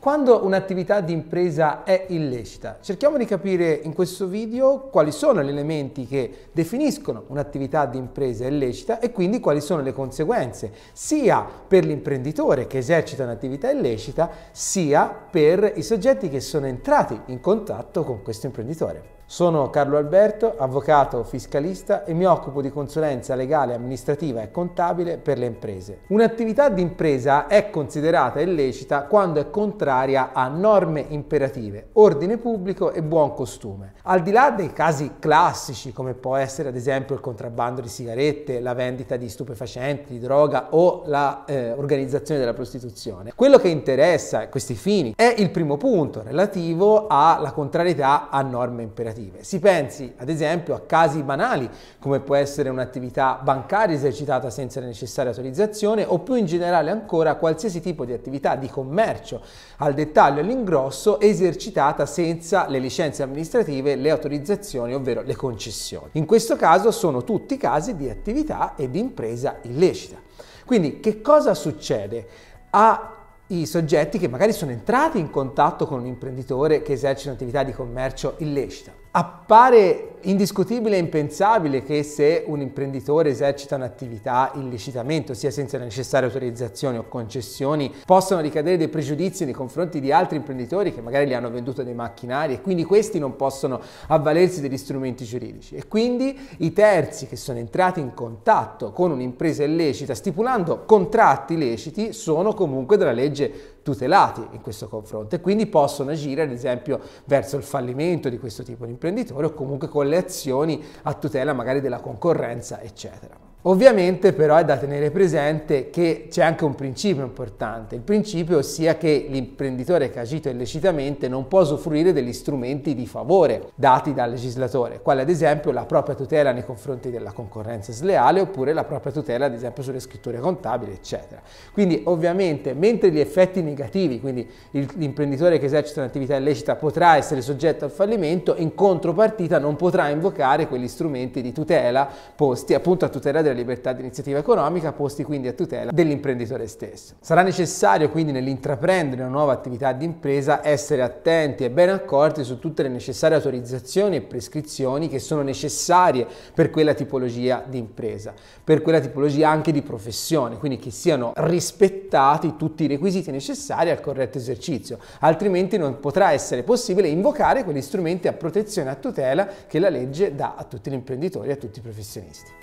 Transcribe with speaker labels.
Speaker 1: Quando un'attività di impresa è illecita, cerchiamo di capire in questo video quali sono gli elementi che definiscono un'attività di impresa illecita e quindi quali sono le conseguenze, sia per l'imprenditore che esercita un'attività illecita, sia per i soggetti che sono entrati in contatto con questo imprenditore. Sono Carlo Alberto, avvocato fiscalista e mi occupo di consulenza legale, amministrativa e contabile per le imprese. Un'attività di impresa è considerata illecita quando è contraria a norme imperative, ordine pubblico e buon costume. Al di là dei casi classici, come può essere ad esempio il contrabbando di sigarette, la vendita di stupefacenti, di droga o l'organizzazione eh, della prostituzione, quello che interessa questi fini è il primo punto relativo alla contrarietà a norme imperative. Si pensi ad esempio a casi banali come può essere un'attività bancaria esercitata senza la necessaria autorizzazione o più in generale ancora qualsiasi tipo di attività di commercio al dettaglio all'ingrosso esercitata senza le licenze amministrative, le autorizzazioni, ovvero le concessioni. In questo caso sono tutti casi di attività e di impresa illecita. Quindi che cosa succede? A i soggetti che magari sono entrati in contatto con un imprenditore che esercita un'attività di commercio illecita. Appare indiscutibile e impensabile che se un imprenditore esercita un'attività illecitamente, ossia senza le necessarie autorizzazioni o concessioni, possano ricadere dei pregiudizi nei confronti di altri imprenditori che magari gli hanno venduto dei macchinari e quindi questi non possono avvalersi degli strumenti giuridici. E quindi i terzi che sono entrati in contatto con un'impresa illecita stipulando contratti illeciti sono comunque dalla legge tutelati in questo confronto e quindi possono agire ad esempio verso il fallimento di questo tipo di imprenditore o comunque con le azioni a tutela magari della concorrenza eccetera. Ovviamente però è da tenere presente che c'è anche un principio importante, il principio ossia che l'imprenditore che ha agito illecitamente non può usufruire degli strumenti di favore dati dal legislatore, quale ad esempio la propria tutela nei confronti della concorrenza sleale oppure la propria tutela ad esempio sulle scritture contabili eccetera. Quindi ovviamente mentre gli effetti negativi, quindi l'imprenditore che esercita un'attività illecita potrà essere soggetto al fallimento, in contropartita non potrà invocare quegli strumenti di tutela posti appunto a tutela del della libertà di iniziativa economica posti quindi a tutela dell'imprenditore stesso. Sarà necessario quindi nell'intraprendere una nuova attività di impresa essere attenti e ben accorti su tutte le necessarie autorizzazioni e prescrizioni che sono necessarie per quella tipologia di impresa, per quella tipologia anche di professione, quindi che siano rispettati tutti i requisiti necessari al corretto esercizio, altrimenti non potrà essere possibile invocare quegli strumenti a protezione e a tutela che la legge dà a tutti gli imprenditori e a tutti i professionisti.